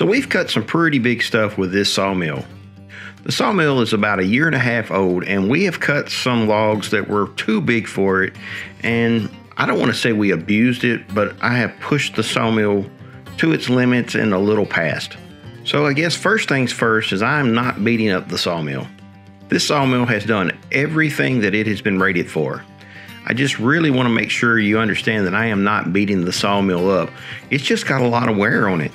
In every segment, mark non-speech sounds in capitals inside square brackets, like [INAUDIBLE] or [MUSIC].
So we've cut some pretty big stuff with this sawmill. The sawmill is about a year and a half old, and we have cut some logs that were too big for it. And I don't want to say we abused it, but I have pushed the sawmill to its limits and a little past. So I guess first things first is I'm not beating up the sawmill. This sawmill has done everything that it has been rated for. I just really want to make sure you understand that I am not beating the sawmill up. It's just got a lot of wear on it.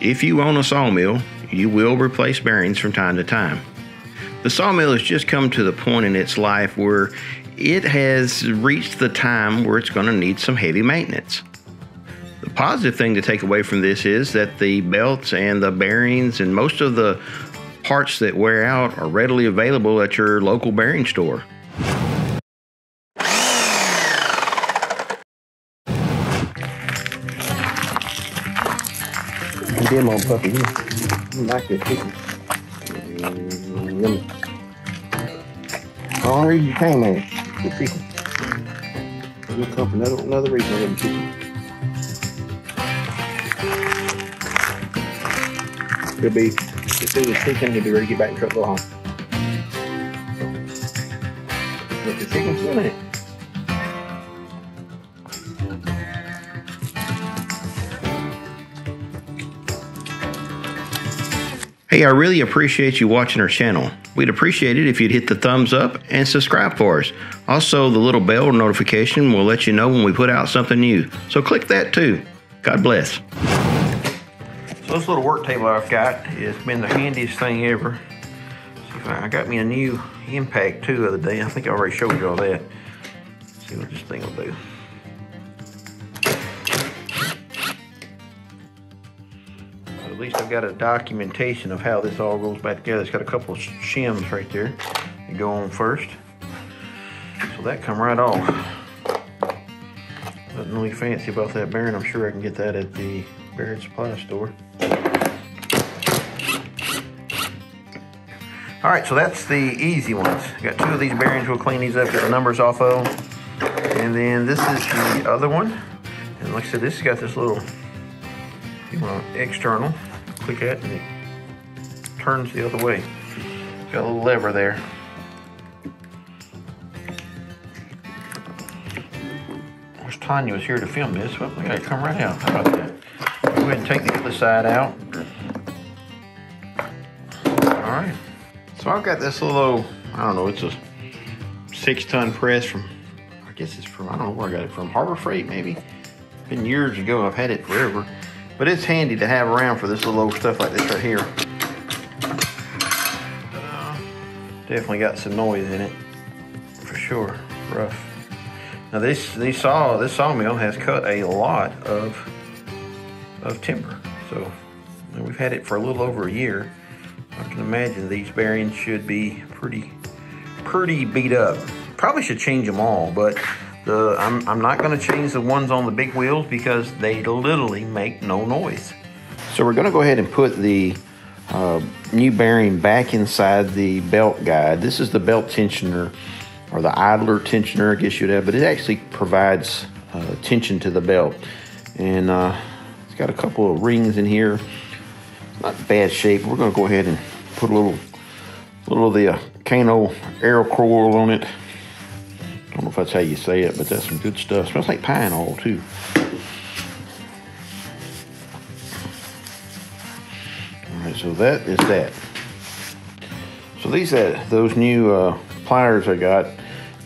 If you own a sawmill, you will replace bearings from time to time. The sawmill has just come to the point in its life where it has reached the time where it's going to need some heavy maintenance. The positive thing to take away from this is that the belts and the bearings and most of the parts that wear out are readily available at your local bearing store. Demo puppy. Like this chicken. Yummy. The only reason you came there, the chicken. You'll come for another, another reason I love chicken. He'll be, as soon as chicken, he'll be ready to get back the truck and go home. The chicken's in it. Hey, I really appreciate you watching our channel. We'd appreciate it if you'd hit the thumbs up and subscribe for us. Also, the little bell notification will let you know when we put out something new. So click that too. God bless. So this little work table I've got has been the handiest thing ever. I, got me a new impact too the other day. I think I already showed you all that. Let's see what this thing will do. At least I've got a documentation of how this all goes back together. It's got a couple of shims right there that go on first. So that come right off. Nothing really fancy about that bearing. I'm sure I can get that at the bearing supply store. All right, so that's the easy ones. Got two of these bearings. We'll clean these up, get the numbers off of them. And then this is the other one. And like I said, this has got this little you want external, click that and it turns the other way. Got a little lever there. Wish Tanja was here to film this, but we gotta come right out. How about that? Go ahead and take the other side out. All right. So I've got this little, I don't know, it's a six ton press from, I guess it's from, I don't know where I got it from, Harbor Freight maybe? It's Been years ago, I've had it forever. But it's handy to have around for this little old stuff like this right here. Definitely got some noise in it, for sure. Rough. Now this these saw this sawmill has cut a lot of of timber, so we've had it for a little over a year. I can imagine these bearings should be pretty pretty beat up. Probably should change them all, but the, I'm, I'm not gonna change the ones on the big wheels because they literally make no noise. So we're gonna go ahead and put the uh, new bearing back inside the belt guide. This is the belt tensioner or the idler tensioner, I guess you'd have, but it actually provides uh, tension to the belt. And uh, it's got a couple of rings in here. Not bad shape. We're gonna go ahead and put a little, little of the uh, Kano Aerokroil on it. I don't know if that's how you say it, but that's some good stuff. Smells like pine oil too. All right, so that is that. So these uh, those new uh, pliers I got,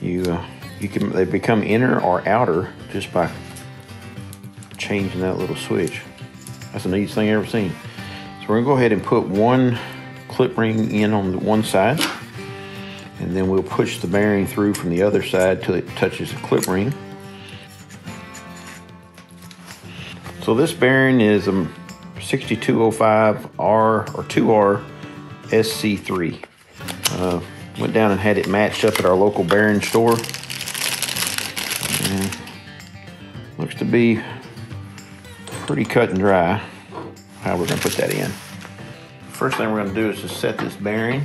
you uh, you can they become inner or outer just by changing that little switch. That's the neatest thing I've ever seen. So we're gonna go ahead and put one clip ring in on the one side and then we'll push the bearing through from the other side till it touches the clip ring. So this bearing is a 6205R or 2R SC3. Uh, went down and had it matched up at our local bearing store. And looks to be pretty cut and dry how we're gonna put that in. First thing we're gonna do is just set this bearing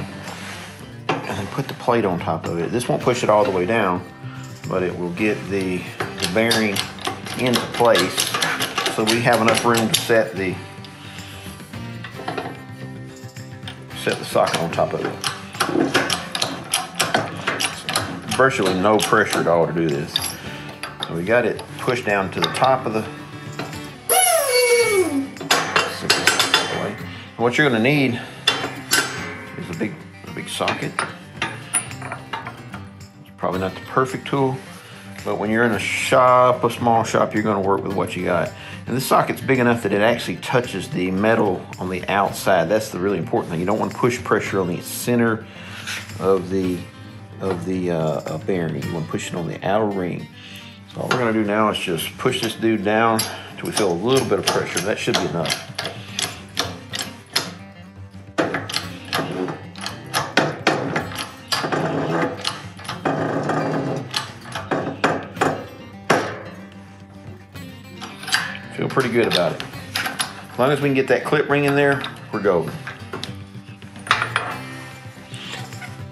and put the plate on top of it. This won't push it all the way down, but it will get the, the bearing into place so we have enough room to set the set the socket on top of it. Virtually no pressure at all to do this. So we got it pushed down to the top of the. What you're going to need is a big, a big socket. Probably not the perfect tool, but when you're in a shop, a small shop, you're going to work with what you got. And this socket's big enough that it actually touches the metal on the outside. That's the really important thing. You don't want to push pressure on the center of the of the uh, uh, bearing. You want to push it on the outer ring. So all we're going to do now is just push this dude down until we feel a little bit of pressure. That should be enough. Feel pretty good about it. As long as we can get that clip ring in there, we're golden.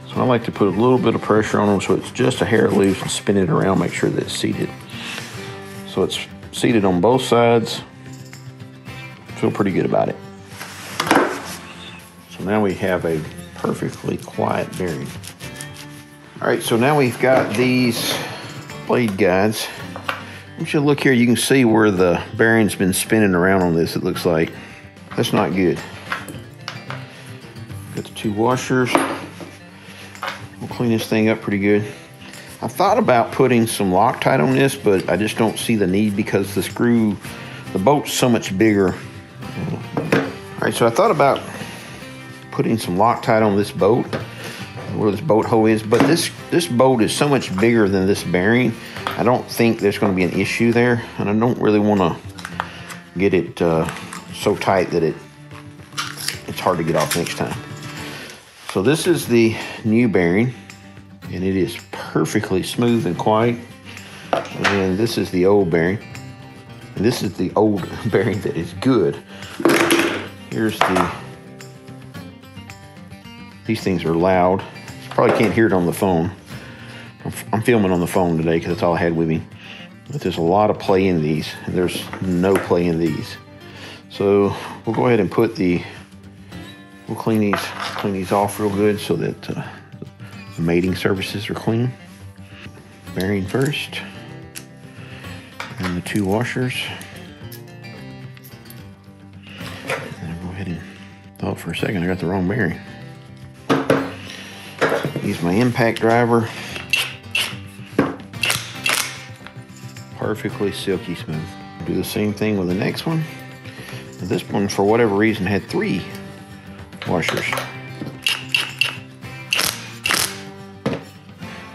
So I like to put a little bit of pressure on them so it's just a hair loose and spin it around, make sure that it's seated. So it's seated on both sides. Feel pretty good about it. So now we have a perfectly quiet bearing. All right, so now we've got these blade guides. If you look here, you can see where the bearing's been spinning around on this, it looks like. That's not good. Got the two washers. We'll clean this thing up pretty good. I thought about putting some Loctite on this, but I just don't see the need because the screw, the boat's so much bigger. All right, so I thought about putting some Loctite on this boat, where this boat hole is, but this, this boat is so much bigger than this bearing. I don't think there's gonna be an issue there, and I don't really wanna get it uh, so tight that it it's hard to get off next time. So this is the new bearing, and it is perfectly smooth and quiet. And this is the old bearing. And this is the old [LAUGHS] bearing that is good. Here's the, these things are loud. You probably can't hear it on the phone. I'm, filming on the phone today because that's all I had with me. But there's a lot of play in these, and there's no play in these. So we'll go ahead and put the, we'll clean these, clean these off real good so that uh, the mating surfaces are clean. Bearing first, and the two washers. And I'll go ahead and thought for a second I got the wrong bearing. Use my impact driver. Perfectly silky smooth. Do the same thing with the next one. This one, for whatever reason, had three washers.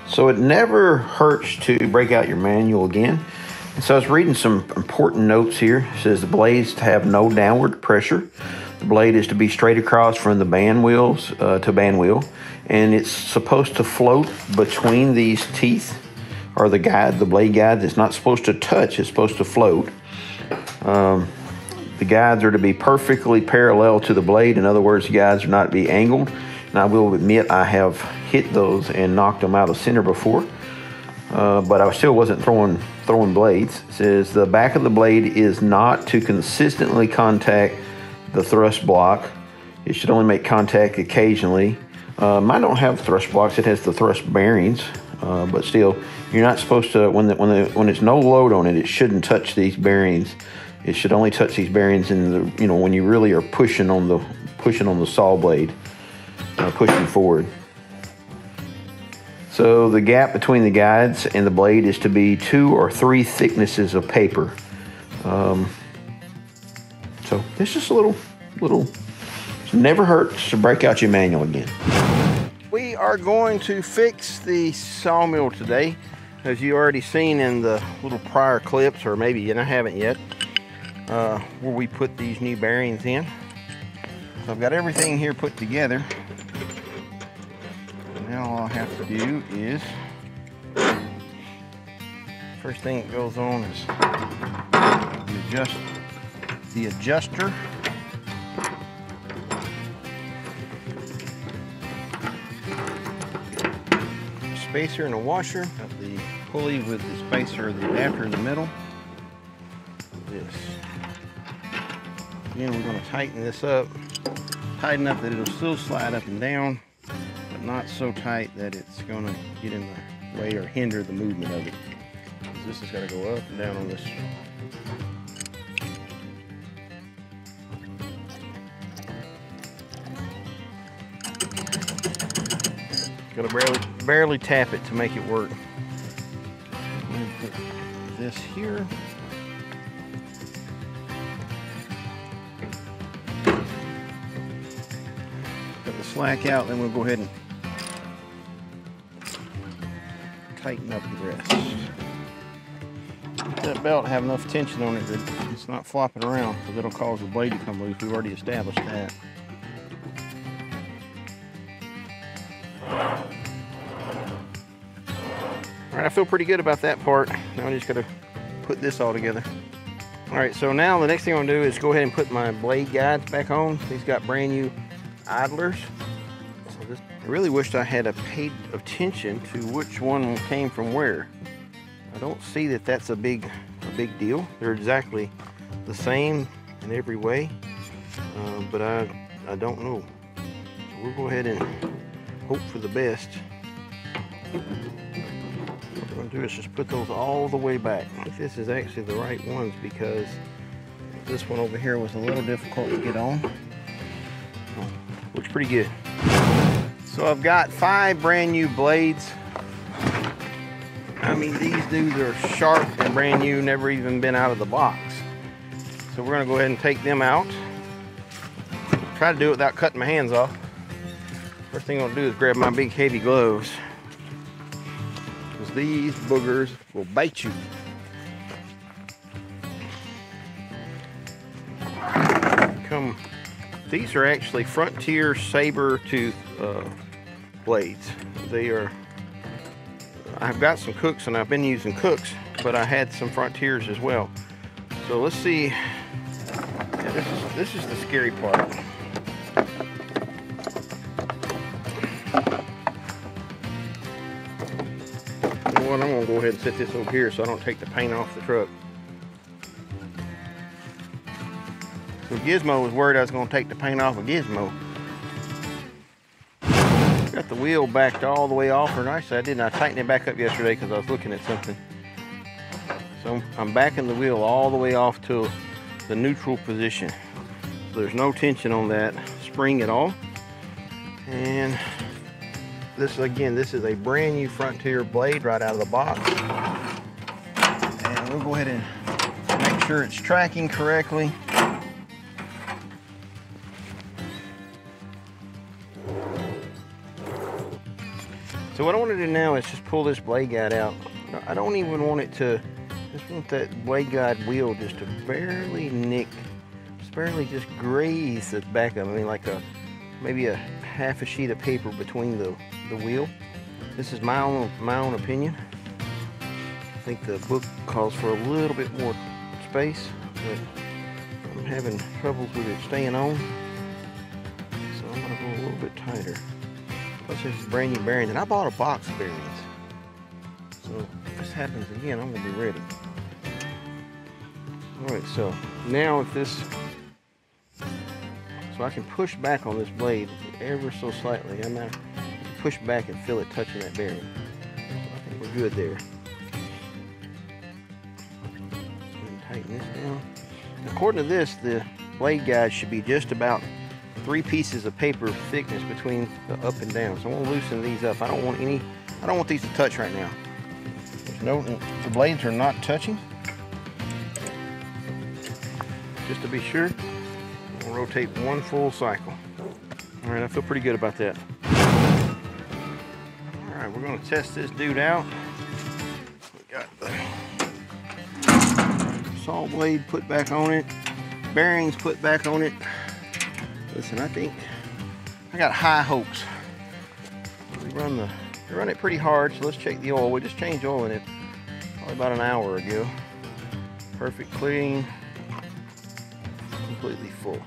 So it never hurts to break out your manual again. And so I was reading some important notes here. It says the blades have no downward pressure. The blade is to be straight across from the band wheels uh, to band wheel, and it's supposed to float between these teeth or the guide, the blade guide. It's not supposed to touch. It's supposed to float. Um, the guides are to be perfectly parallel to the blade. In other words, the guides are not to be angled. And I will admit I have hit those and knocked them out of center before, uh, but I still wasn't throwing throwing blades. It says the back of the blade is not to consistently contact the thrust block. It should only make contact occasionally. Uh, mine don't have thrust blocks. It has the thrust bearings, uh, but still, you're not supposed to when the, when the, when it's no load on it. It shouldn't touch these bearings. It should only touch these bearings in the you know when you really are pushing on the pushing on the saw blade, uh, pushing forward. So the gap between the guides and the blade is to be two or three thicknesses of paper. Um, so it's just a little, little, never hurts to break out your manual again. Are going to fix the sawmill today. As you already seen in the little prior clips, or maybe you haven't yet, uh, where we put these new bearings in. So I've got everything here put together. Now all I have to do is, first thing that goes on is adjust the adjuster. Spacer and a washer. Got the pulley with the spacer, the adapter in the middle. This. Again, we're going to tighten this up tight enough that it'll still slide up and down, but not so tight that it's gonna get in the way or hinder the movement of it. This got to go up and down on this. Gotta barely, barely tap it to make it work. This here. Got the slack out, then we'll go ahead and tighten up the rest. Get that belt have enough tension on it that it's not flopping around because it'll cause the blade to come loose. We've already established that. All right, I feel pretty good about that part. Now I just gotta put this all together. All right, so now the next thing I'm gonna do is go ahead and put my blade guides back on. These got brand new idlers. So this, I really wished I had a paid attention to which one came from where. I don't see that that's a big, a big deal. They're exactly the same in every way, uh, but I, I don't know. So we'll go ahead and hope for the best. Gonna do is just put those all the way back. This is actually the right ones because this one over here was a little difficult to get on. Looks pretty good. So I've got five brand new blades. I mean, these dudes are sharp and brand new, never even been out of the box. So we're gonna go ahead and take them out. Try to do it without cutting my hands off. First thing I'm gonna do is grab my big heavy gloves. Because these boogers will bite you. Come, these are actually Frontier Saber Tooth uh, blades. They are, I've got some Cooks and I've been using Cooks, but I had some Frontiers as well. So let's see, yeah, this, is, this is the scary part. Go ahead and set this over here so I don't take the paint off the truck. So Gizmo was worried I was gonna take the paint off of Gizmo. Got the wheel backed all the way off, or actually I didn't. I tightened it back up yesterday because I was looking at something. So I'm backing the wheel all the way off to the neutral position. So there's no tension on that spring at all. And this again, this is a brand new Frontier blade right out of the box. And we'll go ahead and make sure it's tracking correctly. So what I want to do now is just pull this blade guide out. I don't even want it to, just want that blade guide wheel just to barely nick, just barely just graze the back of it. I mean like a, maybe a half a sheet of paper between the, the wheel. This is my own, my own opinion. I think the book calls for a little bit more space, but I'm having troubles with it staying on. So I'm gonna go a little bit tighter. Plus this is brand new bearings, and I bought a box bearings. So if this happens again, I'm gonna be ready. All right, so now if this, so I can push back on this blade ever so slightly. I'm gonna push back and feel it touching that bearing. I think we're good there. Tighten this down. According to this, the blade guide should be just about three pieces of paper thickness between the up and down. So I'm gonna loosen these up. I don't want any, I don't want these to touch right now. There's no, the blades are not touching. Just to be sure, we'll rotate one full cycle. All right, I feel pretty good about that. We're gonna test this dude out. We got the saw blade put back on it, bearings put back on it. Listen, I think I got high hopes. We run the we run it pretty hard, so let's check the oil. We just changed oil in it probably about an hour ago. Perfect clean, completely full.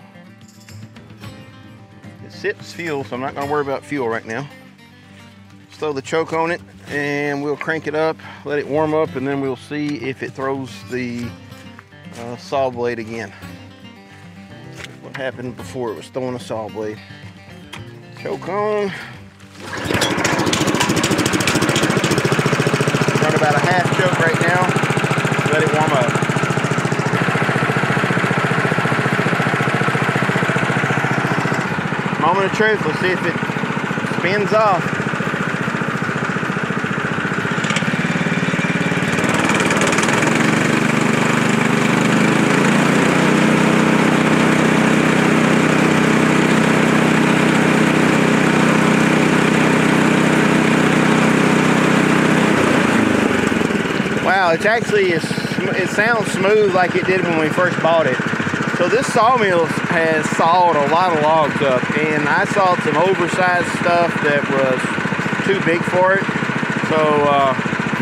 It sips fuel, so I'm not gonna worry about fuel right now. Throw the choke on it and we'll crank it up, let it warm up, and then we'll see if it throws the uh, saw blade again. What happened before it was throwing a saw blade. Choke on. Run about a half choke right now. Let it warm up. Moment of truth. Let's see if it spins off. Wow, it's actually, it sounds smooth like it did when we first bought it. So this sawmill has sawed a lot of logs up and I sawed some oversized stuff that was too big for it. So uh,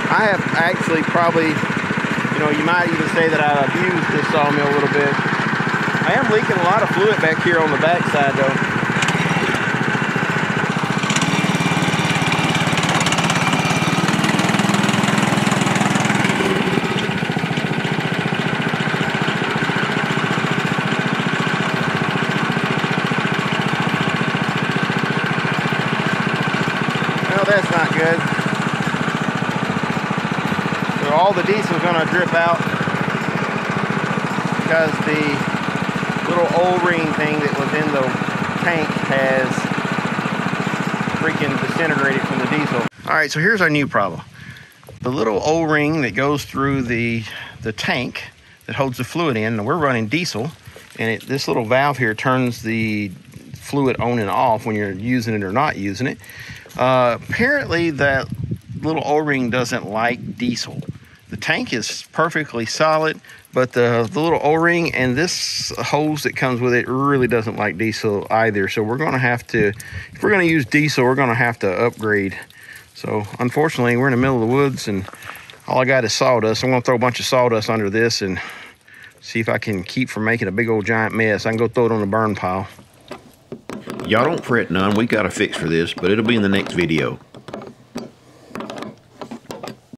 I have actually probably, you know, you might even say that I abused this sawmill a little bit. I am leaking a lot of fluid back here on the backside though. That's not good. So all the diesel is going to drip out because the little O-ring thing that was in the tank has freaking disintegrated from the diesel. All right, so here's our new problem. The little O-ring that goes through the, the tank that holds the fluid in, and we're running diesel, and it, this little valve here turns the fluid on and off when you're using it or not using it. Uh, apparently, that little O-ring doesn't like diesel. The tank is perfectly solid, but the, the little O-ring and this hose that comes with it really doesn't like diesel either. So we're going to have to, if we're going to use diesel, we're going to have to upgrade. So unfortunately, we're in the middle of the woods and all I got is sawdust. I'm going to throw a bunch of sawdust under this and see if I can keep from making a big old giant mess. I can go throw it on the burn pile. Y'all don't fret none. We got a fix for this, but it'll be in the next video.